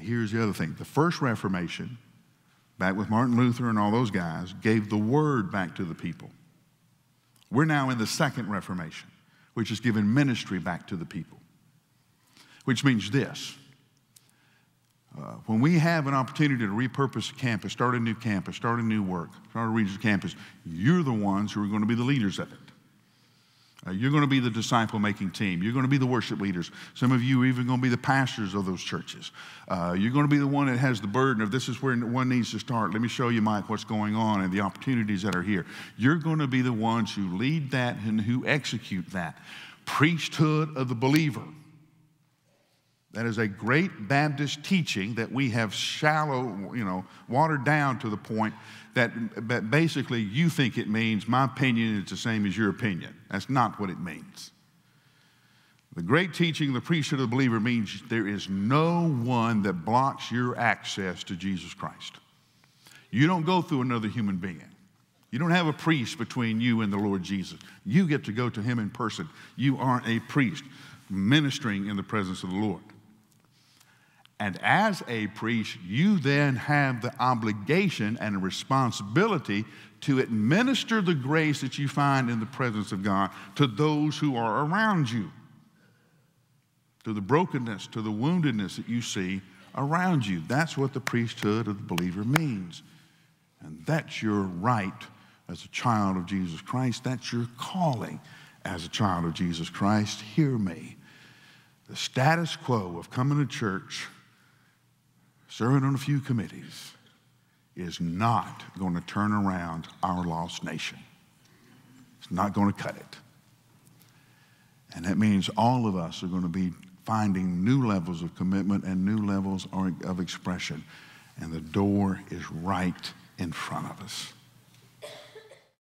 here's the other thing the first Reformation, back with Martin Luther and all those guys, gave the word back to the people. We're now in the second Reformation, which is giving ministry back to the people, which means this. Uh, when we have an opportunity to repurpose a campus, start a new campus, start a new work, start a regional campus, you're the ones who are going to be the leaders of it. Uh, you're going to be the disciple making team. You're going to be the worship leaders. Some of you are even going to be the pastors of those churches. Uh, you're going to be the one that has the burden of this is where one needs to start. Let me show you, Mike, what's going on and the opportunities that are here. You're going to be the ones who lead that and who execute that. Priesthood of the believer. That is a great Baptist teaching that we have shallow, you know, watered down to the point that basically you think it means my opinion is the same as your opinion. That's not what it means. The great teaching of the priesthood of the believer means there is no one that blocks your access to Jesus Christ. You don't go through another human being. You don't have a priest between you and the Lord Jesus. You get to go to him in person. You aren't a priest ministering in the presence of the Lord. And as a priest, you then have the obligation and responsibility to administer the grace that you find in the presence of God to those who are around you, to the brokenness, to the woundedness that you see around you. That's what the priesthood of the believer means. And that's your right as a child of Jesus Christ. That's your calling as a child of Jesus Christ. Hear me. The status quo of coming to church serving on a few committees is not going to turn around our lost nation. It's not going to cut it. And that means all of us are going to be finding new levels of commitment and new levels of expression. And the door is right in front of us.